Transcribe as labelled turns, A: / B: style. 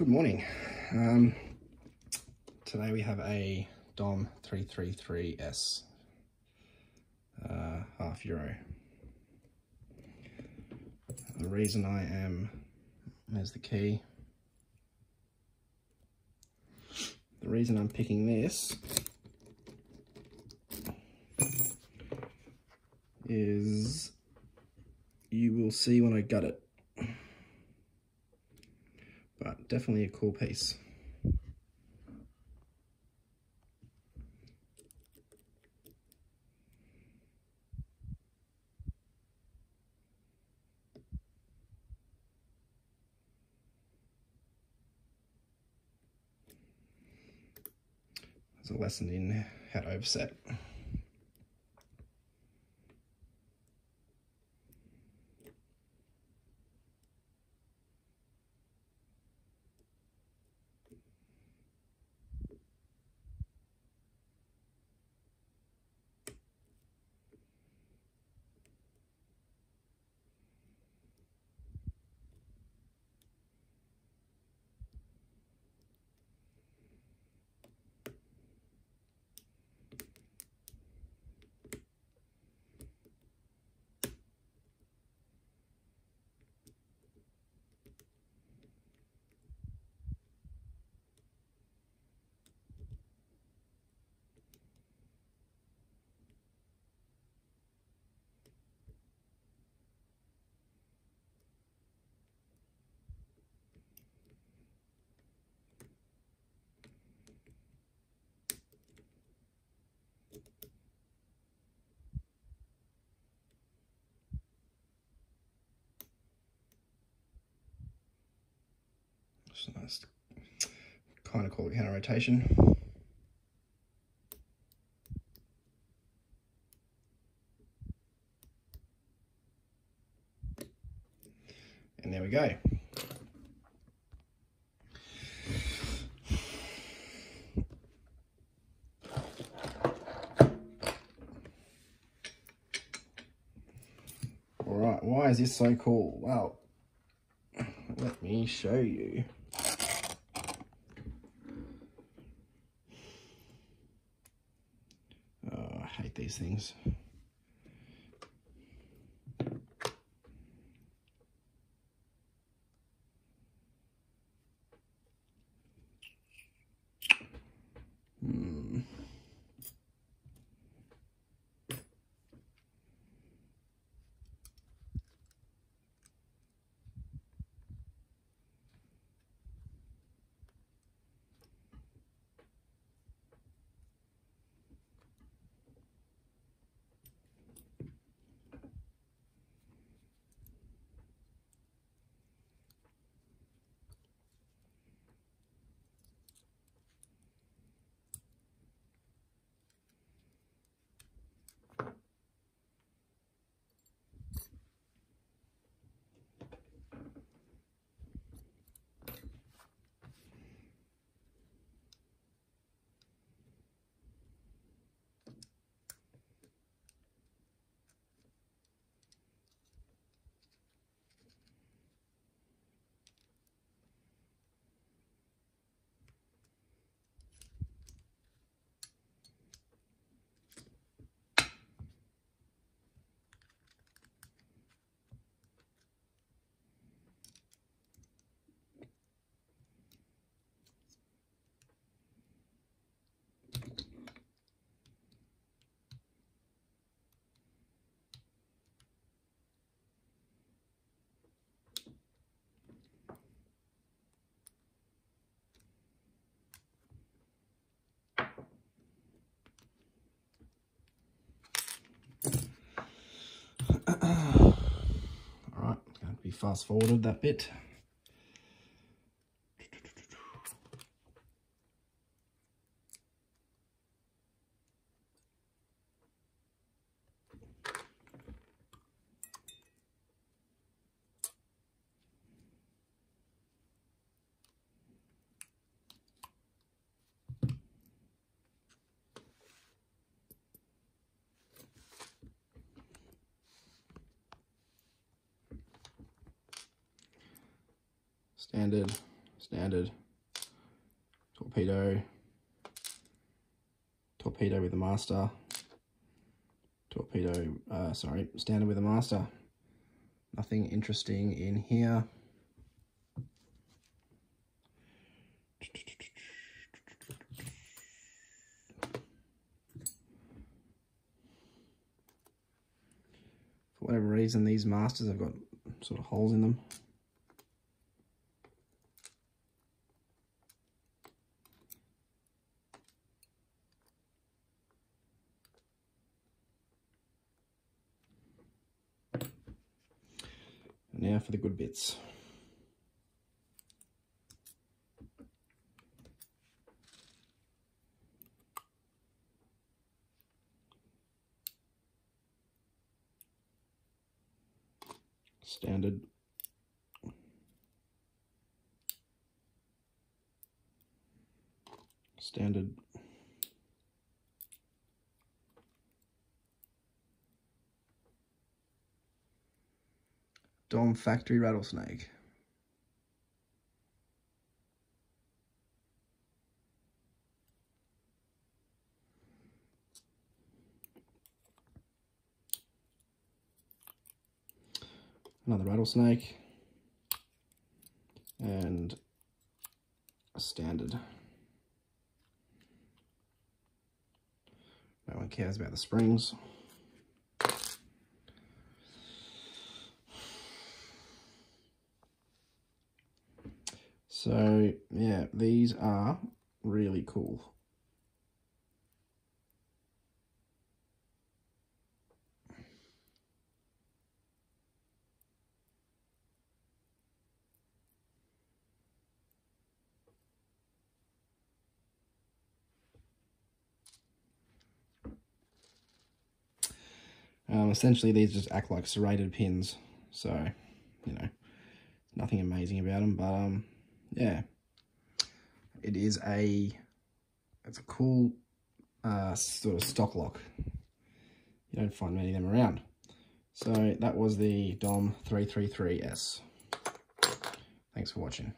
A: Good morning. Um, today we have a Dom 333S uh, half euro. The reason I am, there's the key. The reason I'm picking this is you will see when I gut it but definitely a cool piece. There's a lesson in how to overset. Just nice, kind of call it counter rotation. And there we go. All right, why is this so cool? Well, let me show you. Hate these things. Fast forwarded that bit. Standard standard, torpedo, torpedo with the master, torpedo, uh, sorry, standard with the master. Nothing interesting in here. For whatever reason, these masters have got sort of holes in them. Now for the good bits. Standard. Standard. Dom Factory Rattlesnake. Another rattlesnake. And a standard. No one cares about the springs. So yeah, these are really cool. Um, essentially, these just act like serrated pins. So, you know, nothing amazing about them, but um, yeah, it is a, it's a cool uh, sort of stock lock. You don't find many of them around. So that was the DOM 333S. Thanks for watching.